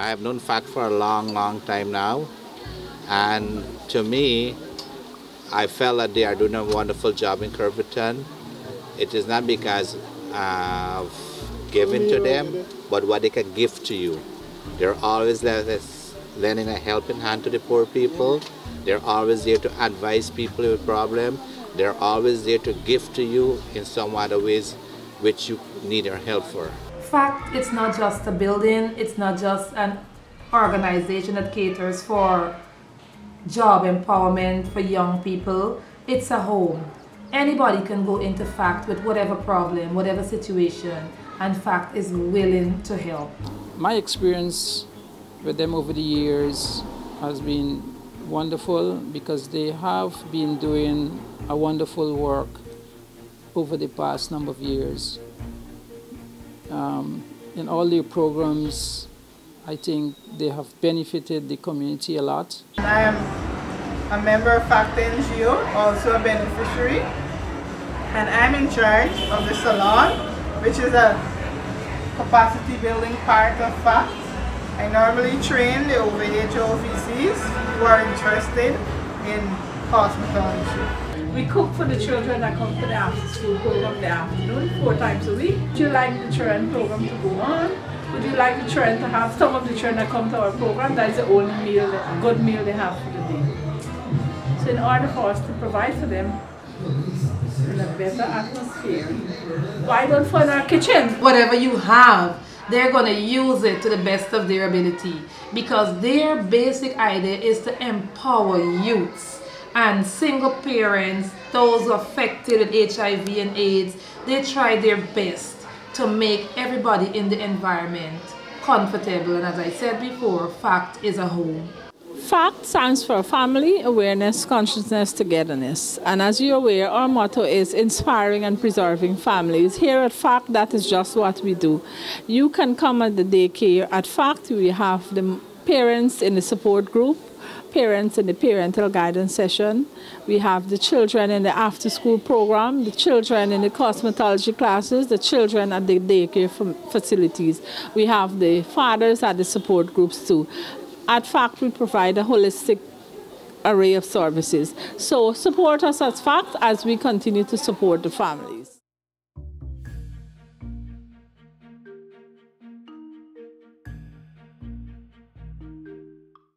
I have known FACT for a long, long time now. And to me, I felt that they are doing a wonderful job in Corriverton. It is not because of giving to them, but what they can give to you. They're always lending a helping hand to the poor people. They're always there to advise people with problems. They're always there to give to you in some other ways which you need their help for. Fact, it's not just a building, it's not just an organization that caters for job empowerment for young people. It's a home. Anybody can go into FACT with whatever problem, whatever situation, and FACT is willing to help. My experience with them over the years has been wonderful because they have been doing a wonderful work over the past number of years. Um, in all their programs, I think they have benefited the community a lot. I am a member of FACT NGO, also a beneficiary, and I'm in charge of the salon, which is a capacity building part of FACT. I normally train the overage OVCs who are interested in cosmetology. We cook for the children that come to the after school program in the afternoon, four times a week. Would you like the children program to go on? Would you like the children to have some of the children that come to our program? That is the only meal, good meal they have for the day. So in order for us to provide for them in a better atmosphere, why don't fund our kitchen? Whatever you have, they're going to use it to the best of their ability because their basic idea is to empower youths and single parents, those affected with HIV and AIDS, they try their best to make everybody in the environment comfortable and as I said before, FACT is a home. FACT stands for Family, Awareness, Consciousness, Togetherness. And as you're aware, our motto is inspiring and preserving families. Here at FACT, that is just what we do. You can come at the daycare. At FACT, we have the parents in the support group, parents in the parental guidance session. We have the children in the after school program, the children in the cosmetology classes, the children at the daycare facilities. We have the fathers at the support groups too. At FACT, we provide a holistic array of services. So support us at FACT as we continue to support the families.